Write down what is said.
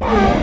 Oh!